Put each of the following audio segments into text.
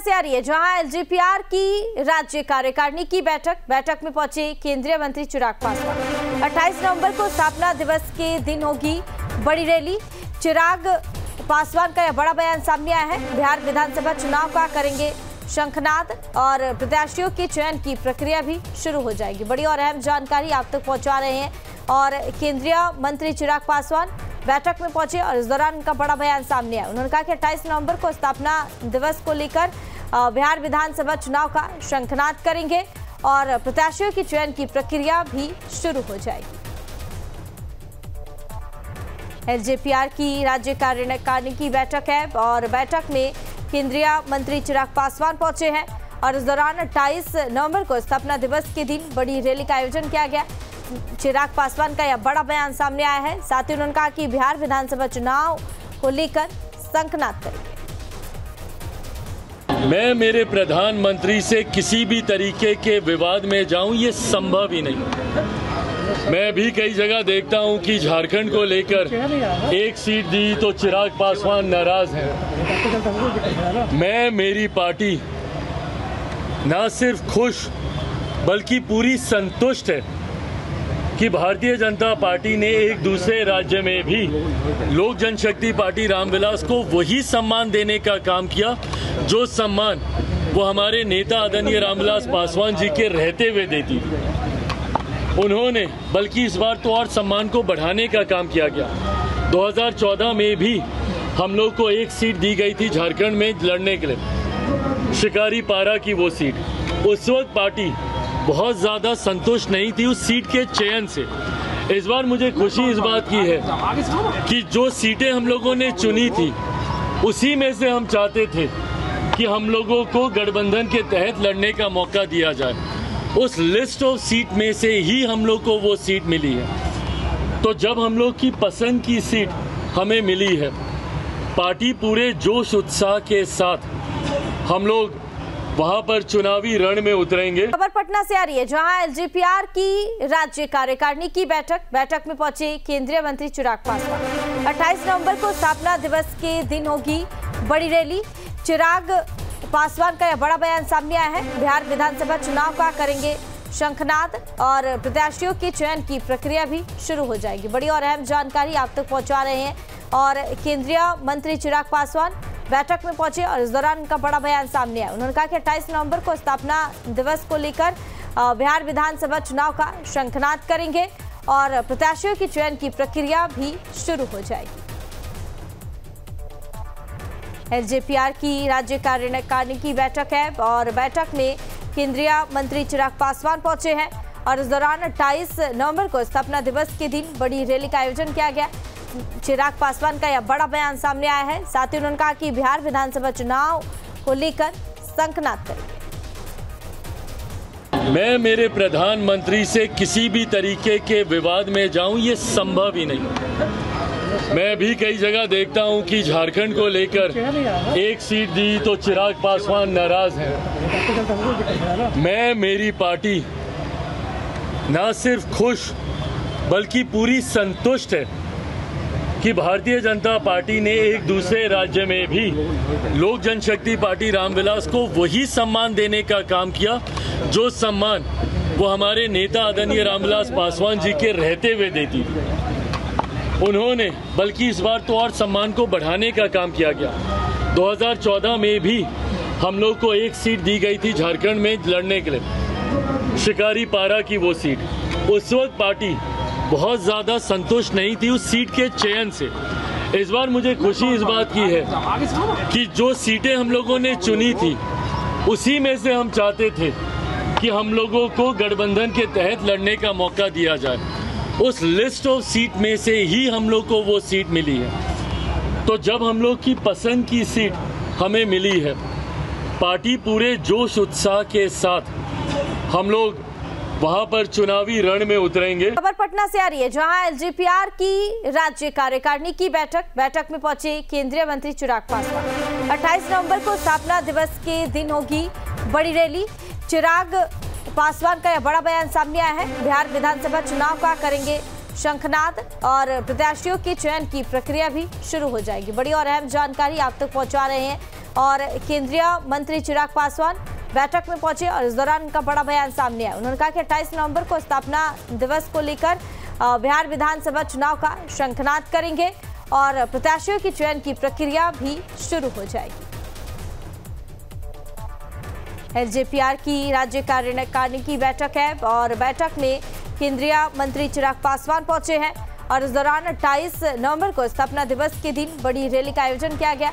से आ रही है, जहाँ एलजीपीआर की राज्य कार्यकारिणी की बैठक बैठक में पहुँचे केंद्रीय मंत्री चिराग पासवान। 28 नवंबर को स्थापना दिवस के दिन होगी बड़ी रैली। चिराग पासवान का यह बड़ा बयान सामने आया है। बिहार विधानसभा चुनाव का करेंगे शंखनाद और प्रत्याशियों के चयन की प्रक्रिया भी शुरू हो जाएगी। बड़ी और अहम जानकारी आप तक पहुँचा रहे हैं और केंद्रीय मंत्री चिराग पासवान बैठक में पहुँचे और इस दौरान उनका बड़ा बयान सामने आया। उन्होंने कहा कि 28 नवंबर को स्थापना दिवस को लेकर बिहार विधानसभा चुनाव का शंखनाद करेंगे और प्रत्याशियों की चयन की प्रक्रिया भी शुरू हो जाएगी। एलजेपीआर की राज्य कार्यकारिणी की बैठक है और बैठक में केंद्रीय मंत्री चिराग पासवान पहुँचे हैं और इस दौरान 28 नवंबर को स्थापना दिवस के दिन बड़ी रैली का आयोजन किया गया। चिराग पासवान का यह बड़ा बयान सामने आया है। साथ ही उन्होंने कहा कि बिहार विधानसभा चुनाव को लेकर संकनाद करेंगे। मैं मेरे प्रधानमंत्री से किसी भी तरीके के विवाद में जाऊँ, ये संभव ही नहीं। मैं भी कई जगह देखता हूँ कि झारखंड को लेकर एक सीट दी तो चिराग पासवान नाराज़ हैं। मैं, मेरी पार्टी ना सिर्फ़ खुश, बल्कि पूरी संतुष्ट है कि भारतीय जनता पार्टी ने एक दूसरे राज्य में भी लोक जनशक्ति पार्टी रामविलास को वही सम्मान देने का काम किया जो सम्मान वो हमारे नेता आदरणीय रामविलास पासवान जी के रहते हुए देती थी। उन्होंने, बल्कि इस बार तो और सम्मान को बढ़ाने का काम किया गया। 2014 में भी हम लोग को एक सीट दी गई थी झारखंड में लड़ने के लिए। शिकारी पारा की वो सीट। उस वक्त पार्टी बहुत ज़्यादा संतुष्ट नहीं थी उस सीट के चयन से। इस बार मुझे खुशी इस बात की है कि जो सीटें हम लोगों ने चुनी थी, उसी में से हम चाहते थे कि हम लोगों को गठबंधन के तहत लड़ने का मौका दिया जाए। उस लिस्ट ऑफ़ सीट में से ही हम लोग को वो सीट मिली है। तो जब हम लोग की पसंद की सीट हमें मिली है, पार्टी पूरे जोश उत्साह के साथ हम लोग वहाँ पर चुनावी रण में उतरेंगे। खबर पटना से आ रही है, जहाँ एलजीपीआर की राज्य कार्यकारिणी की बैठक बैठक में पहुँचे केंद्रीय मंत्री चिराग पासवान। 28 नवंबर को स्थापना दिवस के दिन होगी बड़ी रैली। चिराग पासवान का यह बड़ा बयान सामने आया है। बिहार विधानसभा चुनाव का करेंगे शंखनाद और प्रत्याशियों के चयन की प्रक्रिया भी शुरू हो जाएगी। बड़ी और अहम जानकारी आप तक पहुँचा रहे हैं और केंद्रीय मंत्री चिराग पासवान बैठक में पहुँचे और इस दौरान उनका बड़ा बयान सामने आया। उन्होंने कहा कि 28 नवंबर को स्थापना दिवस को लेकर बिहार विधानसभा चुनाव का शंखनाद करेंगे और प्रत्याशियों की चयन की प्रक्रिया भी शुरू हो जाएगी। एलजेपीआर की राज्य कार्यकारिणी की बैठक है और बैठक में केंद्रीय मंत्री चिराग पासवान पहुँचे हैं और इस दौरान 28 नवंबर को स्थापना दिवस के दिन बड़ी रैली का आयोजन किया गया। चिराग पासवान का यह बड़ा बयान सामने आया है। साथ ही उन्होंने कहा कि बिहार विधानसभा चुनाव को लेकर संकनाद करेंगे। मैं मेरे प्रधानमंत्री से किसी भी तरीके के विवाद में जाऊँ, ये संभव ही नहीं। मैं भी कई जगह देखता हूँ कि झारखंड को लेकर एक सीट दी तो चिराग पासवान नाराज़ हैं। मैं, मेरी पार्टी ना सिर्फ़ खुश, बल्कि पूरी संतुष्ट है कि भारतीय जनता पार्टी ने एक दूसरे राज्य में भी लोक जनशक्ति पार्टी रामविलास को वही सम्मान देने का काम किया, जो सम्मान वो हमारे नेता आदरणीय रामविलास पासवान जी के रहते हुए देती थी। उन्होंने, बल्कि इस बार तो और सम्मान को बढ़ाने का काम किया गया। 2014 में भी हम लोग को एक सीट दी गई थी झारखंड में लड़ने के लिए। शिकारी पारा की वो सीट। उस वक्त पार्टी बहुत ज़्यादा संतुष्ट नहीं थी उस सीट के चयन से। इस बार मुझे खुशी इस बात की है कि जो सीटें हम लोगों ने चुनी थी, उसी में से हम चाहते थे कि हम लोगों को गठबंधन के तहत लड़ने का मौका दिया जाए। उस लिस्ट ऑफ़ सीट में से ही हम लोग को वो सीट मिली है। तो जब हम लोग की पसंद की सीट हमें मिली है, पार्टी पूरे जोश उत्साह के साथ हम लोग वहाँ पर चुनावी रण में उतरेंगे। खबर पटना से आ रही है, जहाँ एलजीपीआर की राज्य कार्यकारिणी की बैठक बैठक में पहुँचे केंद्रीय मंत्री चिराग पासवान। 28 नवंबर को स्थापना दिवस के दिन होगी बड़ी रैली। चिराग पासवान का यह बड़ा बयान सामने आया है। बिहार विधानसभा चुनाव का करेंगे शंखनाद और प्रत्याशियों के चयन की प्रक्रिया भी शुरू हो जाएगी। बड़ी और अहम जानकारी आप तक पहुँचा रहे हैं और केंद्रीय मंत्री चिराग पासवान बैठक में पहुँचे और इस दौरान उनका बड़ा बयान सामने आया। उन्होंने कहा कि 28 नवंबर को स्थापना दिवस को लेकर बिहार विधानसभा चुनाव का शंखनाद करेंगे और प्रत्याशियों की चयन की प्रक्रिया भी शुरू हो जाएगी। एलजेपीआर की राज्य कार्यकारिणी की बैठक है और बैठक में केंद्रीय मंत्री चिराग पासवान पहुँचे हैं और इस दौरान 28 नवंबर को स्थापना दिवस के दिन बड़ी रैली का आयोजन किया गया।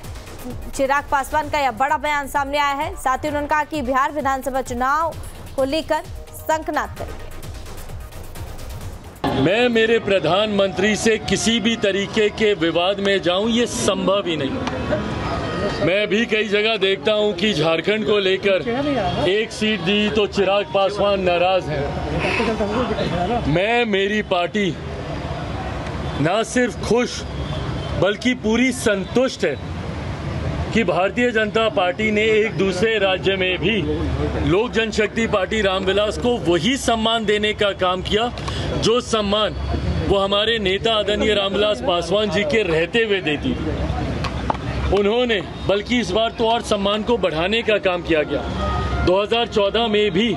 चिराग पासवान का यह बड़ा बयान सामने आया है। साथ ही उन्होंने कहा कि बिहार विधानसभा चुनाव को लेकर संकनाद करेंगे। मैं मेरे प्रधानमंत्री से किसी भी तरीके के विवाद में जाऊँ, ये संभव ही नहीं। मैं भी कई जगह देखता हूँ कि झारखंड को लेकर एक सीट दी तो चिराग पासवान नाराज़ हैं। मैं, मेरी पार्टी ना सिर्फ़ खुश, बल्कि पूरी संतुष्ट है कि भारतीय जनता पार्टी ने एक दूसरे राज्य में भी लोक जनशक्ति पार्टी रामविलास को वही सम्मान देने का काम किया, जो सम्मान वो हमारे नेता आदरणीय रामविलास पासवान जी के रहते हुए देती थी। उन्होंने, बल्कि इस बार तो और सम्मान को बढ़ाने का काम किया गया। 2014 में भी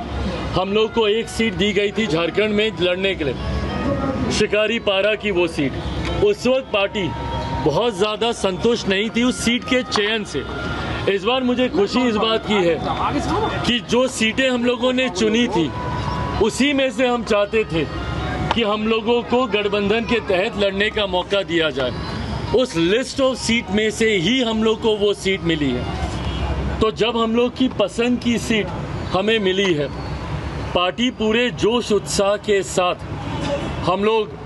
हम लोग को एक सीट दी गई थी झारखंड में लड़ने के लिए। शिकारी पारा की वो सीट। उस वक्त पार्टी बहुत ज़्यादा संतुष्ट नहीं थी उस सीट के चयन से। इस बार मुझे खुशी इस बात की है कि जो सीटें हम लोगों ने चुनी थी, उसी में से हम चाहते थे कि हम लोगों को गठबंधन के तहत लड़ने का मौका दिया जाए। उस लिस्ट ऑफ़ सीट में से ही हम लोग को वो सीट मिली है। तो जब हम लोग की पसंद की सीट हमें मिली है, पार्टी पूरे जोश उत्साह के साथ हम लोग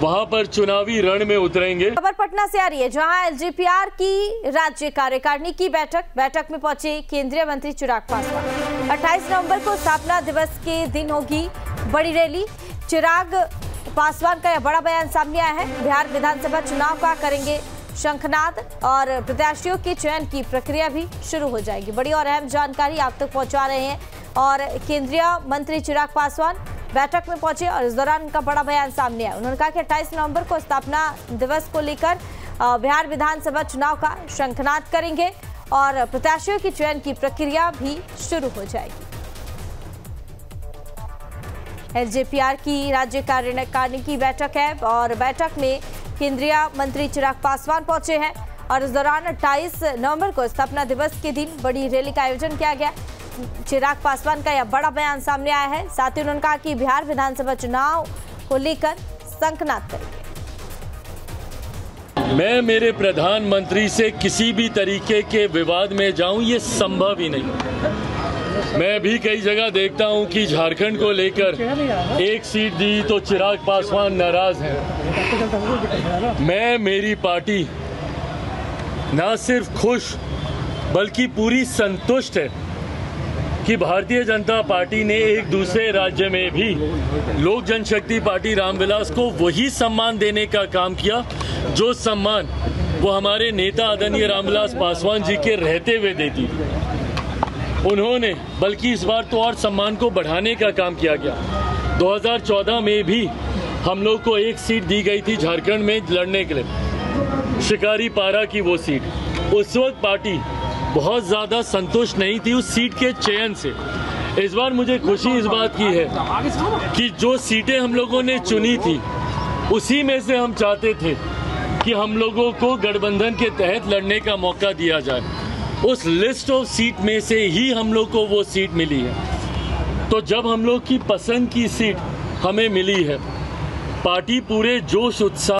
वहाँ पर चुनावी रण में उतरेंगे। खबर पटना से आ रही है, जहाँ एलजीपीआर की राज्य कार्यकारिणी की बैठक बैठक में पहुँचे केंद्रीय मंत्री चिराग पासवान। 28 नवंबर को स्थापना दिवस के दिन होगी बड़ी रैली। चिराग पासवान का यह बड़ा बयान सामने आया है। बिहार विधानसभा चुनाव का करेंगे शंखनाद और प्रत्याशियों के चयन की प्रक्रिया भी शुरू हो जाएगी। बड़ी और अहम जानकारी आप तक पहुँचा रहे हैं और केंद्रीय मंत्री चिराग पासवान बैठक में पहुँचे और इस दौरान उनका बड़ा बयान सामने आया। उन्होंने कहा कि 28 नवंबर को स्थापना दिवस को लेकर बिहार विधानसभा चुनाव का शंखनाद करेंगे और प्रत्याशियों की चयन की प्रक्रिया भी शुरू हो जाएगी। एलजेपीआर की राज्य कार्यकारिणी की बैठक है और बैठक में केंद्रीय मंत्री चिराग पासवान पहुँचे हैं। और इस दौरान 28 नवंबर को स्थापना दिवस के दिन बड़ी रैली का आयोजन किया गया। चिराग पासवान का यह बड़ा बयान सामने आया है। साथ ही उन्होंने कहा कि बिहार विधानसभा चुनाव को लेकर संकनाद करेंगे। मैं मेरे प्रधानमंत्री से किसी भी तरीके के विवाद में जाऊँ, ये संभव ही नहीं। मैं भी कई जगह देखता हूँ कि झारखंड को लेकर एक सीट दी तो चिराग पासवान नाराज़ हैं। मैं, मेरी पार्टी ना सिर्फ़ खुश, बल्कि पूरी संतुष्ट है। कि भारतीय जनता पार्टी ने एक दूसरे राज्य में भी लोक जनशक्ति पार्टी रामविलास को वही सम्मान देने का काम किया, जो सम्मान वो हमारे नेता आदरणीय रामविलास पासवान जी के रहते हुए देती थी। उन्होंने, बल्कि इस बार तो और सम्मान को बढ़ाने का काम किया गया। 2014 में भी हम लोग को एक सीट दी गई थी झारखंड में लड़ने के लिए, शिकारी पारा की वो सीट। उस वक्त पार्टी बहुत ज़्यादा संतुष्ट नहीं थी उस सीट के चयन से। इस बार मुझे खुशी इस बात की है कि जो सीटें हम लोगों ने चुनी थी, उसी में से हम चाहते थे कि हम लोगों को गठबंधन के तहत लड़ने का मौका दिया जाए। उस लिस्ट ऑफ़ सीट में से ही हम लोग को वो सीट मिली है। तो जब हम लोग की पसंद की सीट हमें मिली है, पार्टी पूरे जोश उत्साह